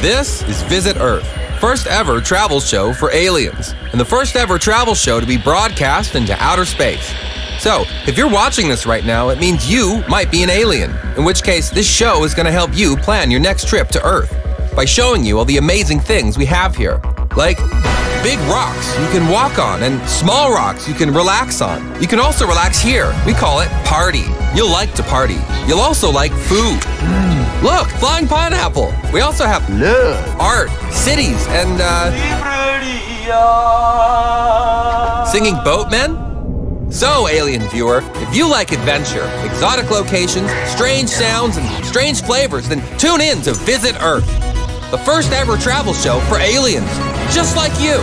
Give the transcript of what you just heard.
This is Visit Earth, first ever travel show for aliens, and the first ever travel show to be broadcast into outer space. So, if you're watching this right now, it means you might be an alien, in which case, this show is going to help you plan your next trip to Earth by showing you all the amazing things we have here. Like big rocks you can walk on, and small rocks you can relax on. You can also relax here. We call it party. You'll like to party. You'll also like food. Look, flying pineapple. We also have Look. art, cities, and uh, singing boatmen. So, alien viewer, if you like adventure, exotic locations, strange sounds, and strange flavors, then tune in to Visit Earth, the first ever travel show for aliens, just like you.